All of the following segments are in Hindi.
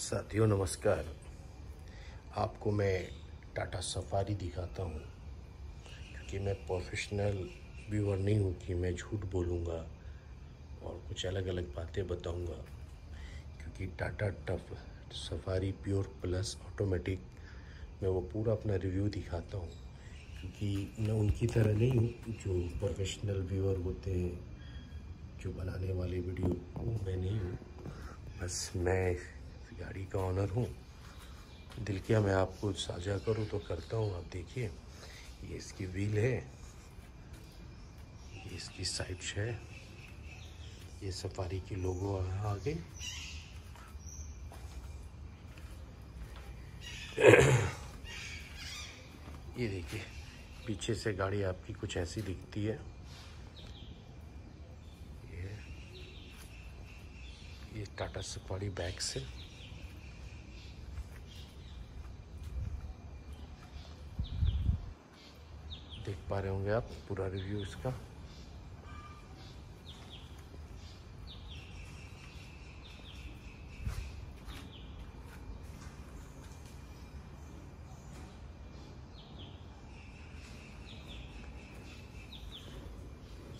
साथियों, नमस्कार। आपको मैं टाटा सफारी दिखाता हूँ, क्योंकि मैं प्रोफेशनल व्यूअर नहीं हूँ कि मैं झूठ बोलूँगा और कुछ अलग अलग बातें बताऊँगा, क्योंकि Tata tough safari pure plus automatic मैं वो पूरा अपना रिव्यू दिखाता हूँ, क्योंकि मैं उनकी तरह नहीं हूँ, जो प्रोफेशनल व्यूअर होते हैं, जो बनाने वाले वीडियो, वो मैं नहीं हूँ। बस मैं गाड़ी का ऑनर हूँ। दिल किया मैं आपको साझा करूँ तो करता हूँ। आप देखिए, ये इसकी व्हील है। ये इसकी साइड है। ये सफारी की लोगो आगे। ये देखिए, पीछे से गाड़ी आपकी कुछ ऐसी दिखती है। ये ये टाटा सफारी बैग से देख पा रहे होंगे आप, पूरा रिव्यू इसका।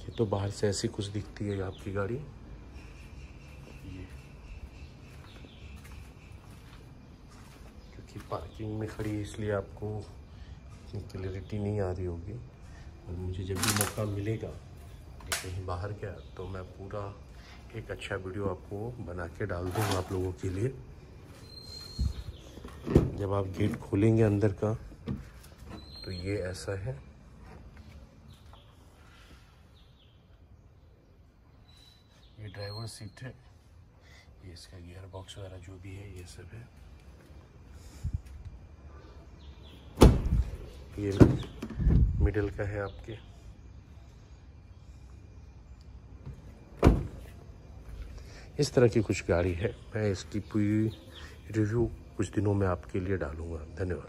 ये तो बाहर से ऐसी कुछ दिखती है आपकी गाड़ी। क्योंकि पार्किंग में खड़ी है इसलिए आपको इतनी क्लैरिटी नहीं आ रही होगी। और मुझे जब भी मौका मिलेगा कहीं बाहर गया तो मैं पूरा एक अच्छा वीडियो आपको बना के डाल दूँगा आप लोगों के लिए। जब आप गेट खोलेंगे अंदर का तो ये ऐसा है। ये ड्राइवर सीट है। ये इसका गियर बॉक्स वगैरह जो भी है, ये सब है। ये मिडिल का है आपके। इस तरह की कुछ गाड़ी है। मैं इसकी पूरी रिव्यू कुछ दिनों में आपके लिए डालूँगा। धन्यवाद।